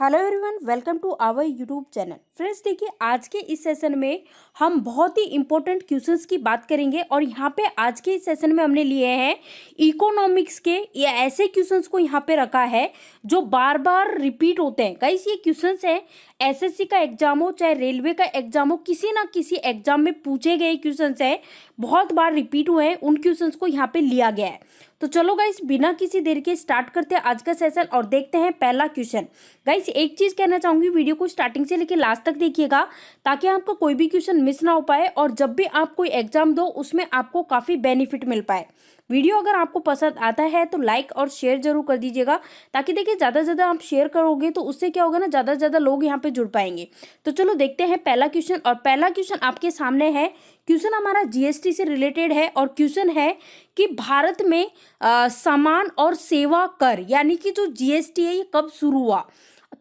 Hello everyone welcome to our YouTube channel friends देखिए, आज के इस सेशन में हम बहुत ही इंपॉर्टेंट क्वेश्चंस की बात करेंगे और यहाँ पे आज के इस सेशन में हमने लिए हैं इकोनॉमिक्स के या ऐसे क्वेश्चंस को यहाँ पे रखा है जो बार बार रिपीट होते हैं। गाइस ये क्वेश्चंस हैं एसएससी का एग्ज़ाम हो, चाहे रेलवे का एग्ज़ाम हो, किसी ना किसी एग्ज़ाम में पूछे गए क्वेश्चन है, बहुत बार रिपीट हुए हैं, उन क्वेश्चन को यहाँ पे लिया गया है। तो चलो गाइस बिना किसी देर के स्टार्ट करते हैं आज का सेशन और देखते हैं पहला क्वेश्चन गाइस एक चीज़ कहना चाहूँगी, वीडियो को स्टार्टिंग से लेकर लास्ट तक देखिएगा, ताकि आपका कोई भी क्वेश्चन मिस ना हो पाए और जब भी आप कोई एग्ज़ाम दो, उसमें आपको काफ़ी बेनिफिट मिल पाए। वीडियो अगर आपको पसंद आता है तो लाइक और शेयर ज़रूर कर दीजिएगा, ताकि देखिए ज़्यादा से ज़्यादा आप शेयर करोगे तो उससे क्या होगा ना ज़्यादा से ज़्यादा लोग यहाँ पे जुड़ पाएँगे। तो चलो देखते हैं पहला क्वेश्चन, और पहला क्वेश्चन आपके सामने है। क्वेश्चन हमारा जीएसटी से रिलेटेड है, और क्वेश्चन है कि भारत में सामान और सेवा कर, यानी कि जो जीएसटी है, ये कब शुरू हुआ?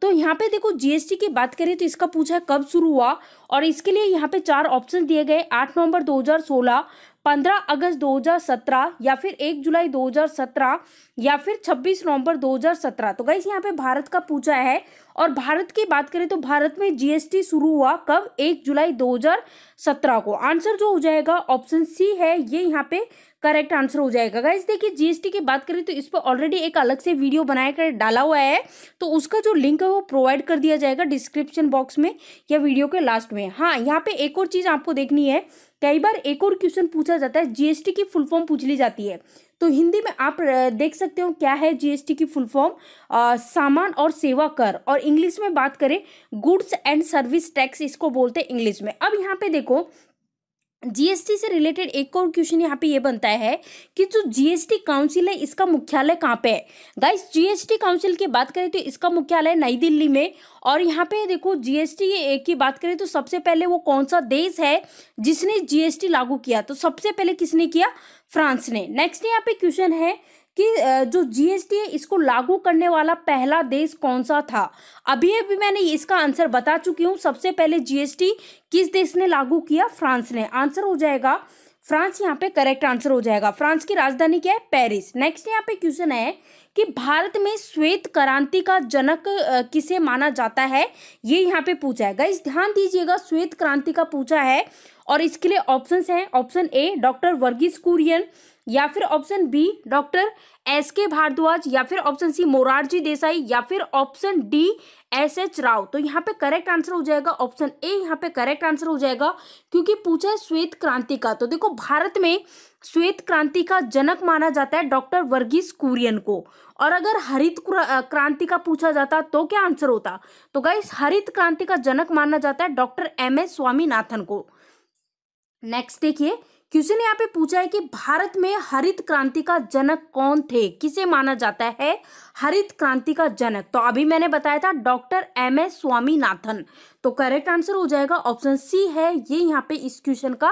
तो यहाँ पे देखो जीएसटी की बात करें तो इसका पूछा है कब शुरू हुआ और इसके लिए यहाँ पे चार ऑप्शन दिए गए। आठ नवंबर 2016 पंद्रह अगस्त 2017 या फिर एक जुलाई 2017 या फिर 26 नवंबर 2017 तो गई यहाँ पे भारत का पूछा है और भारत की बात करें तो भारत में जीएसटी शुरू हुआ कब? एक जुलाई 2017 को। आंसर जो हो जाएगा, ऑप्शन सी है, ये यहाँ पे करेक्ट आंसर हो जाएगा। गाइस देखिए जीएसटी की बात करें तो इस पर ऑलरेडी एक अलग से वीडियो बनाया कर, डाला हुआ है। तो उसका जो लिंक है वो प्रोवाइड कर दिया जाएगा डिस्क्रिप्शन बॉक्स में या वीडियो के लास्ट में। हाँ यहाँ पे एक और चीज़ आपको देखनी है। कई बार एक और क्वेश्चन पूछा जाता है जीएसटी की फुल फॉर्म पूछ ली जाती है। तो हिंदी में आप देख सकते हो क्या है जीएसटी की फुल फॉर्म सामान और सेवा कर। और इंग्लिश में बात करें गुड्स एंड सर्विस टैक्स इसको बोलते हैं इंग्लिश में। अब यहाँ पे देखो जीएसटी से रिलेटेड एक और क्वेश्चन यहाँ पे ये बनता है कि जो जीएसटी काउंसिल है, इसका मुख्यालय कहाँ पे है? गाइस जीएसटी काउंसिल की बात करें तो इसका मुख्यालय नई दिल्ली में। और यहाँ पे देखो जीएसटी की बात करें तो सबसे पहले वो कौन सा देश है जिसने जीएसटी लागू किया? तो सबसे पहले किसने किया? फ्रांस ने। नेक्स्ट यहाँ पे क्वेश्चन है कि जो जीएसटी है, इसको लागू करने वाला पहला देश कौन सा था? अभी अभी मैंने इसका आंसर बता चुकी हूँ। सबसे पहले जीएसटी किस देश ने लागू किया? फ्रांस ने। आंसर हो जाएगा, फ्रांस यहाँ पे करेक्ट आंसर हो जाएगा। फ्रांस की राजधानी क्या है? पेरिस। नेक्स्ट यहाँ पे क्वेश्चन है कि भारत में श्वेत क्रांति का जनक किसे माना जाता है? ये यहाँ पे पूछा है। गाइस ध्यान दीजिएगा, श्वेत क्रांति का पूछा है और इसके लिए ऑप्शन हैं। Option A doctor Verghese Kurien. या फिर ऑप्शन बी, डॉक्टर एस के भारद्वाज, या फिर ऑप्शन सी, मोरारजी देसाई, या फिर option D, S H Rao. तो यहाँ पे करेक्ट आंसर हो जाएगा। ऑप्शन ए यहाँ पे करेक्ट आंसर हो जाएगा, क्योंकि पूछा है श्वेत क्रांति का। तो देखो, भारत में श्वेत क्रांति का जनक माना जाता है डॉक्टर वर्गीस कुरियन को। और अगर हरित क्रांति का पूछा जाता तो क्या आंसर होता? तो गाइस हरित क्रांति का जनक माना जाता है डॉक्टर एम एस स्वामीनाथन को। नेक्स्ट देखिए क्वेश्चन यहाँ पे पूछा है कि भारत में हरित क्रांति का जनक कौन थे? किसे माना जाता है? हरित क्रांति का जनक। तो अभी मैंने बताया था डॉक्टर एम एस स्वामीनाथन। तो करेक्ट आंसर हो जाएगा ऑप्शन सी है। ये यहाँ पे इस क्वेश्चन का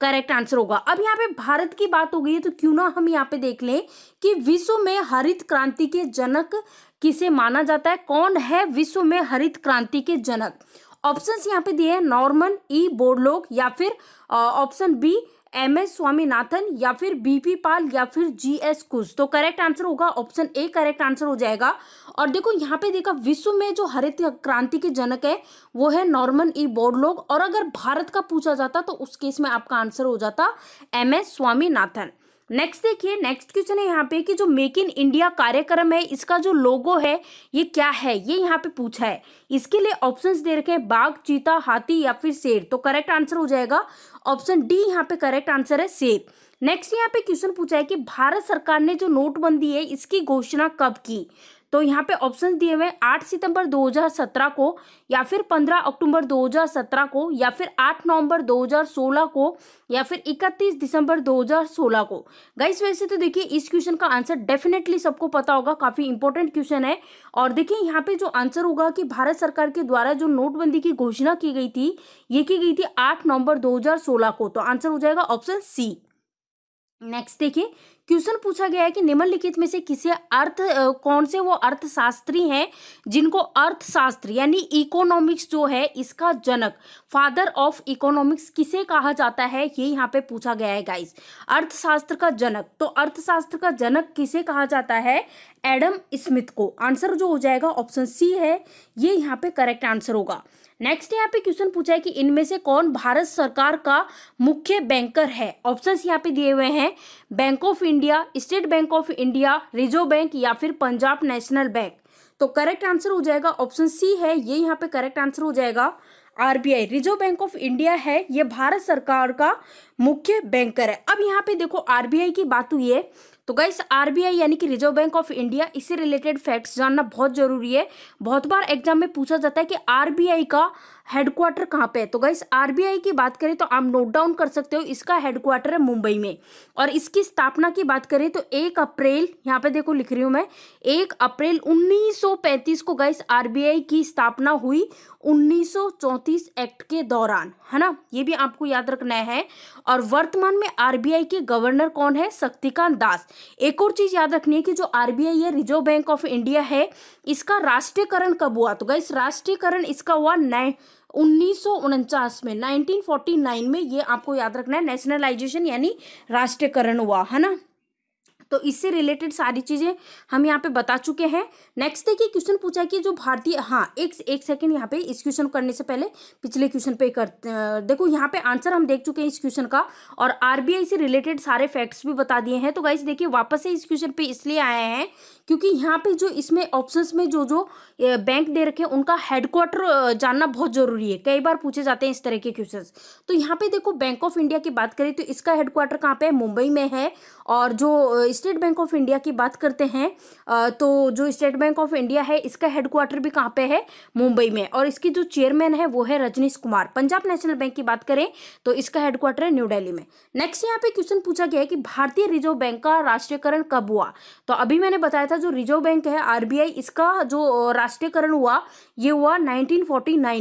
करेक्ट आंसर होगा। अब यहाँ पे भारत की बात हो गई है तो क्यों ना हम यहाँ पे देख लें कि विश्व में हरित क्रांति के जनक किसे माना जाता है? कौन है विश्व में हरित क्रांति के जनक? ऑप्शन यहाँ पे दिए हैं नॉर्मन, ई बोर्डलोक या फिर option B M S Swaminathan या फिर बीपी पाल या फिर जी एस कुश। तो करेक्ट आंसर होगा ऑप्शन ए करेक्ट आंसर हो जाएगा। और देखो, यहाँ पे देखा, विश्व में जो हरित क्रांति के जनक है, वो है नॉर्मन ई बोर्डलोग और अगर भारत का पूछा जाता तो उस केस में आपका आंसर हो जाता, एम एस स्वामीनाथन। नेक्स्ट देखिए नेक्स्ट क्वेश्चन है यहाँ पे कि जो मेक इन इंडिया कार्यक्रम है, इसका जो लोगो है, ये क्या है? ये यहाँ पे पूछा है। इसके लिए ऑप्शंस दे रखे हैं, बाघ, चीता, हाथी या फिर शेर। तो करेक्ट आंसर हो जाएगा। ऑप्शन डी यहाँ पे करेक्ट आंसर है, शेर। नेक्स्ट यहाँ पे क्वेश्चन पूछा है कि भारत सरकार ने जो नोटबंदी है, इसकी घोषणा कब की? तो यहाँ पे ऑप्शन दिए हुए आठ सितंबर 2017 को, या फिर 15 अक्टूबर 2017 को, या फिर 8 नवंबर 2016 को, या फिर 31 दिसंबर 2016 को। गाइस वैसे तो देखिए, इस क्वेश्चन का आंसर डेफिनेटली सबको पता होगा, काफ़ी इंपॉर्टेंट क्वेश्चन है। और देखिए, यहाँ पे जो आंसर होगा कि भारत सरकार के द्वारा जो नोटबंदी की घोषणा की गई थी, ये की गई थी आठ नवंबर दो हज़ार सोलह को। तो आंसर हो जाएगा ऑप्शन सी नेक्स्ट देखिए, क्वेश्चन पूछा गया है कि निम्नलिखित में से किसे अर्थ कौन से वो अर्थशास्त्री हैं जिनको अर्थशास्त्र यानी इकोनॉमिक्स जो है इसका जनक फादर ऑफ़ इकोनॉमिक्स किसे कहा जाता है? ये यहाँ पे पूछा गया है गाइस अर्थशास्त्र का जनक तो अर्थशास्त्र का जनक किसे कहा जाता है? एडम स्मिथ को. आंसर जो हो जाएगा ऑप्शन सी है. ये यहाँ पे करेक्ट आंसर होगा. नेक्स्ट यहाँ पे क्वेश्चन पूछा है कि इनमें से कौन भारत सरकार का मुख्य बैंकर है? ऑप्शंस यहाँ पे दिए हुए हैं bank of India state bank of India reserve bank या फिर पंजाब नेशनल बैंक तो करेक्ट आंसर हो जाएगा ऑप्शन सी है, ये यहाँ पे करेक्ट आंसर हो जाएगा RBI reserve bank of India है, ये भारत सरकार का मुख्य बैंकर है. अब यहाँ पे देखो आरबीआई की बात हुई है तो गाइस आरबीआई यानी कि रिज़र्व बैंक ऑफ़ इंडिया इससे रिलेटेड फैक्ट्स जानना बहुत ज़रूरी है। बहुत बार एग्ज़ाम में पूछा जाता है कि आरबीआई का हेडक्वार्टर कहाँ पे है? तो गाइस आरबीआई की बात करें तो आप नोट डाउन कर सकते हो, इसका हेडक्वार्टर है मुंबई में। और इसकी स्थापना की बात करें तो एक अप्रैल, यहाँ पे देखो लिख रही हूँ मैं, एक अप्रैल 1935 को गाइस आरबीआई की स्थापना हुई 1934 एक्ट के दौरान, है ना? ये भी आपको याद रखना है। और वर्तमान में आरबीआई के गवर्नर कौन है? शक्तिकांत दास। एक और चीज़ याद रखनी है कि जो आरबीआई है, रिज़र्व बैंक ऑफ़ इंडिया है, इसका राष्ट्रीयकरण कब हुआ? तो गाइस राष्ट्रीयकरण इसका हुआ नए उन्नीस सौ उनचास में 1949 में ये आपको याद रखना है नेशनलाइजेशन यानी राष्ट्रीयकरण हुआ, है ना? तो इससे रिलेटेड सारी चीज़ें हम यहाँ पे बता चुके हैं। नेक्स्ट देखिए क्वेश्चन पूछा कि जो भारतीय हाँ एक एक सेकंड यहाँ पे इस क्वेश्चन करने से पहले पिछले क्वेश्चन पे कर देखो, यहाँ पे आंसर हम देख चुके हैं इस क्वेश्चन का और आरबीआई से रिलेटेड सारे फैक्ट्स भी बता दिए हैं। तो गाइस देखिए, वापस से इस क्वेश्चन पे इसलिए आए हैं क्योंकि यहाँ पे जो इसमें ऑप्शंस में जो जो बैंक दे रखे हैं, उनका हेडक्वार्टर जानना बहुत ज़रूरी है। कई बार पूछे जाते हैं इस तरह के क्वेश्चन तो यहाँ पे देखो बैंक ऑफ़ इंडिया की बात करें तो इसका हेडक्वार्टर कहाँ पे है? मुंबई में है और जो स्टेट बैंक ऑफ़ इंडिया की बात करते हैं तो जो स्टेट बैंक ऑफ़ इंडिया है, इसका हेडक्वार्टर भी कहाँ पे है? मुंबई में। और इसकी जो चेयरमैन है, वो है रजनीश कुमार। पंजाब नेशनल बैंक की बात करें तो इसका हेडक्वार्टर है न्यू दिल्ली में। नेक्स्ट यहाँ पे क्वेश्चन पूछा गया है कि भारतीय रिज़र्व बैंक का राष्ट्रीयकरण कब हुआ? तो अभी मैंने बताया था, जो रिज़र्व बैंक है, आरबीआई, इसका जो राष्ट्रीयकरण हुआ, ये हुआ नाइनटीन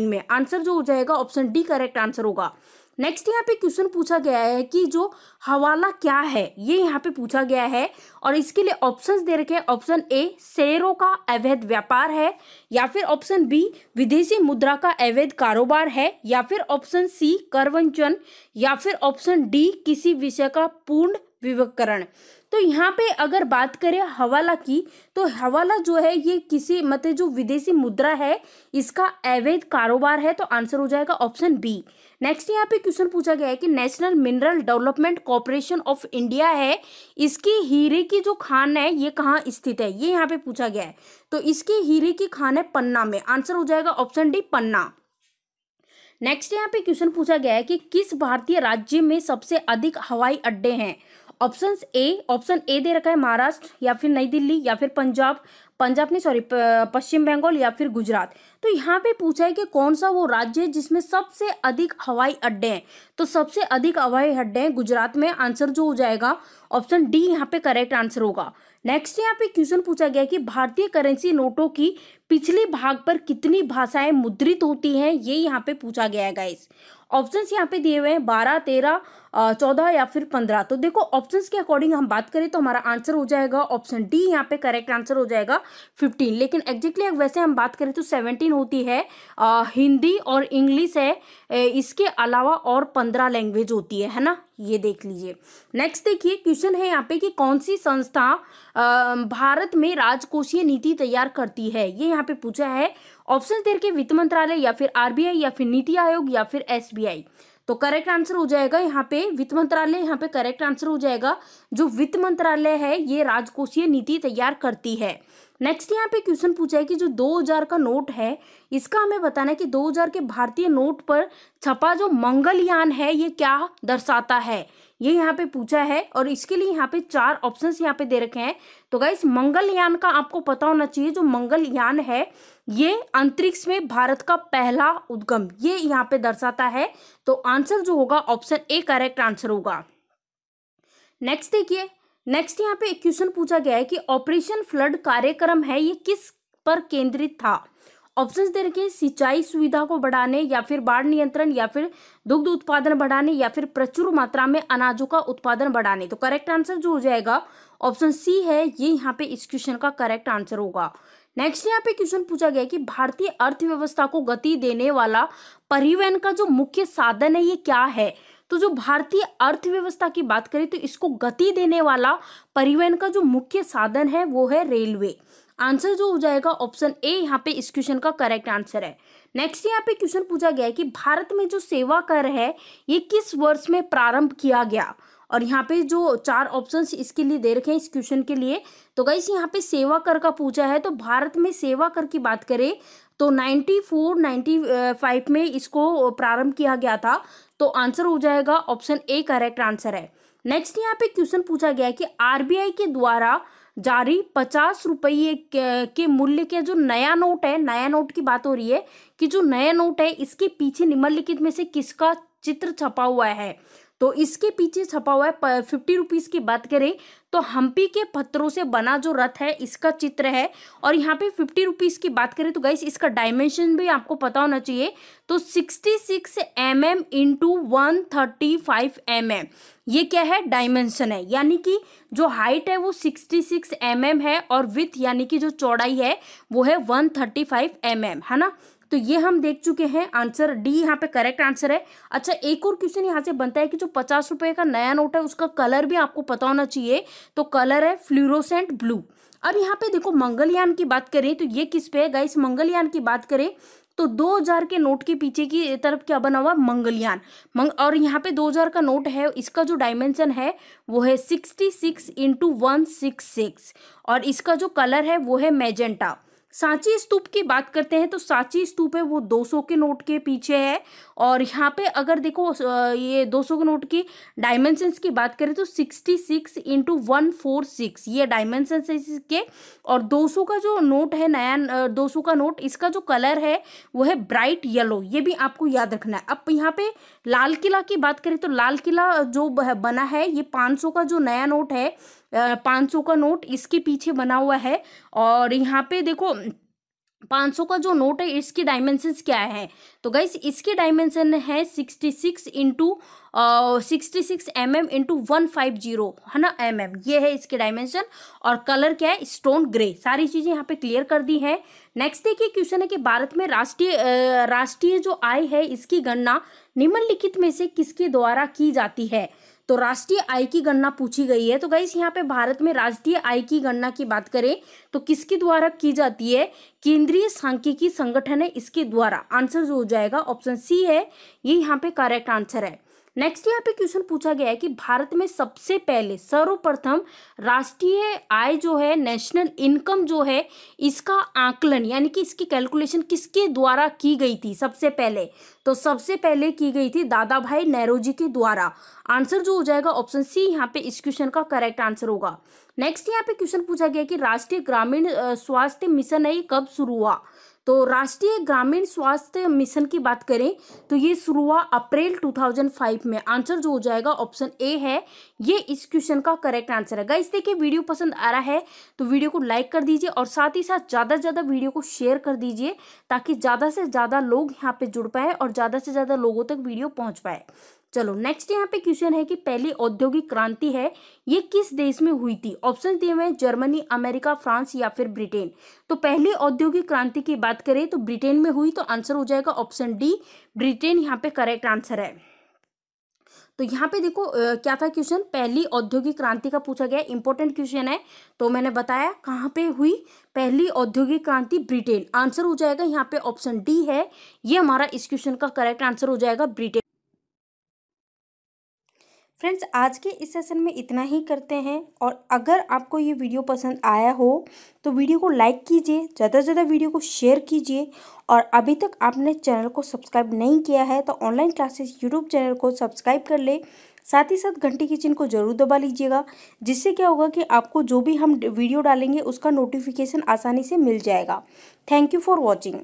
में। आंसर जो हो जाएगा ऑप्शन डी करेक्ट आंसर होगा। नेक्स्ट यहाँ पे क्वेश्चन पूछा गया है कि जो हवाला क्या है? ये यहाँ पे पूछा गया है और इसके लिए ऑप्शंस दे रखे हैं। ऑप्शन ए शेयरों का अवैध व्यापार है या फिर ऑप्शन बी विदेशी मुद्रा का अवैध कारोबार है या फिर ऑप्शन सी करवंचन या फिर ऑप्शन डी किसी विषय का पूर्ण विवकरण। तो यहाँ पे अगर बात करें हवाला की तो हवाला जो है, ये किसी मतलब जो विदेशी मुद्रा है, इसका अवैध कारोबार है तो आंसर हो जाएगा ऑप्शन बी नेक्स्ट यहाँ पे क्वेश्चन पूछा गया है कि national mineral development corporation of India है। इसकी हीरे की जो खान है, ये कहाँ स्थित है? ये यहाँ पे पूछा गया है। तो इसकी हीरे की खान है पन्ना में। आंसर हो जाएगा ऑप्शन डी पन्ना। नेक्स्ट यहाँ पे क्वेश्चन पूछा गया है कि किस भारतीय राज्य में सबसे अधिक हवाई अड्डे हैं? ऑप्शन ए ऑप्शन ए दे रखा है महाराष्ट्र या फिर नई दिल्ली या फिर पंजाब। पंजाब नहीं सॉरी पश्चिम बंगाल या फिर गुजरात। तो यहाँ पे पूछा है कि कौन सा वो राज्य है जिसमें सबसे अधिक हवाई अड्डे हैं? तो सबसे अधिक हवाई अड्डे हैं गुजरात में, आंसर जो हो जाएगा, ऑप्शन डी यहाँ पे करेक्ट आंसर होगा। नेक्स्ट यहाँ पे क्वेश्चन पूछा गया कि भारतीय करेंसी नोटों की पिछली भाग पर कितनी भाषाएँ मुद्रित होती हैं? ये यहाँ पे पूछा गया है गाइस ऑप्शंस यहाँ पे दिए हुए हैं बारह तेरह चौदह या फिर पंद्रह। तो देखो ऑप्शंस के अकॉर्डिंग हम बात करें तो हमारा आंसर हो जाएगा ऑप्शन डी यहाँ पे करेक्ट आंसर हो जाएगा फिफ्टीन लेकिन एग्जैक्टली वैसे हम बात करें तो सेवनटीन होती है आ, हिंदी और इंग्लिश है इसके अलावा और पंद्रह लैंग्वेज होती है है ना? ये देख लीजिए। नेक्स्ट देखिए क्वेश्चन है यहाँ पे कि कौन सी संस्था भारत में राजकोषीय नीति तैयार करती है? ये यहाँ पे पूछा है ऑप्शन दे के वित्त मंत्रालय या फिर आरबीआई या फिर नीति आयोग या फिर एसबीआई। तो करेक्ट आंसर हो जाएगा यहाँ पे वित्त मंत्रालय, यहाँ पे करेक्ट आंसर हो जाएगा। जो वित्त मंत्रालय है, ये राजकोषीय नीति तैयार करती है। नेक्स्ट यहाँ पे क्वेश्चन पूछा है कि जो 2000 का नोट है, इसका हमें बताना है कि 2000 के भारतीय नोट पर छपा जो मंगलयान है, ये क्या दर्शाता है? ये यहाँ पे पूछा है और इसके लिए यहाँ पे चार ऑप्शंस यहाँ पे दे रखे हैं। तो गाइस मंगलयान का आपको पता होना चाहिए, जो मंगलयान है, ये अंतरिक्ष में भारत का पहला उद्गम, ये यहाँ पे दर्शाता है। तो आंसर जो होगा ऑप्शन ए करेक्ट आंसर होगा। नेक्स्ट देखिए नेक्स्ट यहाँ पे क्वेश्चन पूछा गया है कि ऑपरेशन फ्लड कार्यक्रम है, ये किस पर केंद्रित था? ऑप्शंस दे रखे सिंचाई सुविधा को बढ़ाने या फिर बाढ़ नियंत्रण या फिर दुग्ध उत्पादन बढ़ाने या फिर प्रचुर मात्रा में अनाजों का उत्पादन बढ़ाने। तो करेक्ट आंसर जो हो जाएगा ऑप्शन सी है, ये यहाँ पे इस क्वेश्चन का करेक्ट आंसर होगा। नेक्स्ट यहाँ पे क्वेश्चन पूछा गया कि भारतीय अर्थव्यवस्था को गति देने वाला परिवहन का जो मुख्य साधन है, ये क्या है? तो जो भारतीय अर्थव्यवस्था की बात करें तो इसको गति देने वाला परिवहन का जो मुख्य साधन है, वो है रेलवे। आंसर जो हो जाएगा ऑप्शन ए, यहाँ पे इस क्वेश्चन का करेक्ट आंसर है। नेक्स्ट यहाँ पे क्वेश्चन पूछा गया है कि भारत में जो सेवा कर है, ये किस वर्ष में प्रारंभ किया गया? और यहाँ पे जो चार ऑप्शंस इसके लिए दे रखे हैं इस क्वेश्चन के लिए। तो गाइस यहाँ पे सेवा कर का पूछा है तो भारत में सेवा कर की बात करें तो 94 95 में इसको प्रारंभ किया गया था। तो आंसर हो जाएगा ऑप्शन ए, करेक्ट आंसर है। नेक्स्ट यहाँ पे क्वेश्चन पूछा गया है कि आरबीआई के द्वारा जारी पचास रुपये के मूल्य के जो नया नोट है, नया नोट की बात हो रही है कि जो नया नोट है, इसके पीछे निम्नलिखित में से किसका चित्र छपा हुआ है? तो इसके पीछे छपा हुआ है फिफ्टी रुपीज़ की बात करें तो हम्पी के पत्थरों से बना जो रथ है, इसका चित्र है। और यहाँ पे फिफ्टी रुपीज़ की बात करें तो गाइस इसका डायमेंशन भी आपको पता होना चाहिए। तो sixty six M M into one thirty five M M ये क्या है? डायमेंशन है। यानी कि जो हाइट है वो सिक्सटी सिक्स एम एम है और विथ यानी कि जो चौड़ाई है वो है one thirty five M M है ना? तो ये हम देख चुके हैं। आंसर डी यहाँ पे करेक्ट आंसर है। अच्छा एक और क्वेश्चन यहाँ से बनता है कि जो पचास रुपए का नया नोट है, उसका कलर भी आपको पता होना चाहिए। तो कलर है फ्लूरोसेंट ब्लू। अब यहाँ पे देखो, मंगलयान की बात करें तो ये किस पे है? गाइस, मंगलयान की बात करें तो 2000 के नोट के पीछे की तरफ़ क्या बना हुआ? मंगलयान। मंग, और यहाँ पे 2000 का नोट है, इसका जो डायमेंशन है, वो है 66 six into one six six. और इसका जो कलर है, वो है मेजेंटा। सांची स्तूप की बात करते हैं तो सांची स्तूप है, वो 200 के नोट के पीछे है। और यहाँ पे अगर देखो ये 200 के नोट की डायमेंशंस की बात करें तो 66 six into one four six ये डायमेंशन है इसके। और 200 का जो नोट है, नया 200 का नोट, इसका जो कलर है, वो है ब्राइट येलो ये भी आपको याद रखना है। अब यहाँ पे लाल किला की बात करें तो लाल किला जो बना है, ये पाँच सौ का जो नया नोट है पाँच सौ का नोट इसके पीछे बना हुआ है। और यहाँ पे देखो पाँच सौ का जो नोट है, इसकी डायमेंशंस क्या है? तो गाइस इसकी डायमेंशन है sixty six into sixty six M M into one five zero है ना? एम एम ये है इसकी डायमेंशन और कलर क्या है? स्टोन ग्रे सारी चीज़ें यहाँ पे क्लियर कर दी है। नेक्स्ट देखिए क्वेश्चन है कि भारत में राष्ट्रीय राष्ट्रीय जो आय है, इसकी गणना निम्नलिखित में से किसके द्वारा की जाती है? तो राष्ट्रीय आय की गणना पूछी गई है। तो गाइस यहाँ पे भारत में राष्ट्रीय आय की गणना की बात करें तो किसके द्वारा की जाती है? केंद्रीय सांख्यिकी संगठन है इसके द्वारा। आंसर जो हो जाएगा ऑप्शन सी है। ये यहाँ पे करेक्ट आंसर है। नेक्स्ट यहाँ पे क्वेश्चन पूछा गया है कि भारत में सबसे पहले, सर्वप्रथम राष्ट्रीय आय जो है नेशनल इनकम जो है, इसका आकलन, यानी कि इसकी कैलकुलेशन किसके द्वारा की गई थी सबसे पहले? तो सबसे पहले की गई थी दादा भाई नेहरू के द्वारा। आंसर जो हो जाएगा ऑप्शन सी, यहाँ पे इस क्वेश्चन का करेक्ट आंसर होगा। नेक्स्ट यहाँ पे क्वेश्चन पूछा गया कि राष्ट्रीय ग्रामीण स्वास्थ्य मिशन है कब शुरू हुआ? तो राष्ट्रीय ग्रामीण स्वास्थ्य मिशन की बात करें तो ये शुरू हुआ अप्रैल 2005 में। आंसर जो हो जाएगा ऑप्शन ए है। ये इस क्वेश्चन का करेक्ट आंसर है। गाइस, देखिए, वीडियो पसंद आ रहा है तो वीडियो को लाइक कर दीजिए और साथ ही साथ ज़्यादा से ज़्यादा वीडियो को शेयर कर दीजिए ताकि ज़्यादा से ज़्यादा लोग यहाँ पे जुड़ पाए और ज़्यादा से ज़्यादा लोगों तक वीडियो पहुँच पाए। चलो नेक्स्ट यहाँ पे क्वेश्चन है कि पहली औद्योगिक क्रांति है, ये किस देश में हुई थी? ऑप्शन दिए हुए जर्मनी अमेरिका फ्रांस या फिर ब्रिटेन तो पहली औद्योगिक क्रांति की बात करें तो ब्रिटेन में हुई तो आंसर हो जाएगा ऑप्शन डी ब्रिटेन यहाँ पे करेक्ट आंसर है। तो यहाँ पे देखो क्या था क्वेश्चन पहली औद्योगिक क्रांति का पूछा गया इंपॉर्टेंट क्वेश्चन है। तो मैंने बताया कहाँ पे हुई? पहली औद्योगिक क्रांति ब्रिटेन। आंसर हो जाएगा यहाँ पे ऑप्शन डी है। ये हमारा इस क्वेश्चन का करेक्ट आंसर हो जाएगा ब्रिटेन। फ्रेंड्स, आज के इस सेशन में इतना ही करते हैं और अगर आपको ये वीडियो पसंद आया हो तो वीडियो को लाइक कीजिए, ज़्यादा से ज़्यादा वीडियो को शेयर कीजिए और अभी तक आपने चैनल को सब्सक्राइब नहीं किया है तो ऑनलाइन क्लासेस यूट्यूब चैनल को सब्सक्राइब कर ले। साथ ही साथ घंटी की चिन्ह को ज़रूर दबा लीजिएगा, जिससे क्या होगा कि आपको जो भी हम वीडियो डालेंगे, उसका नोटिफिकेशन आसानी से मिल जाएगा। Thank you for watching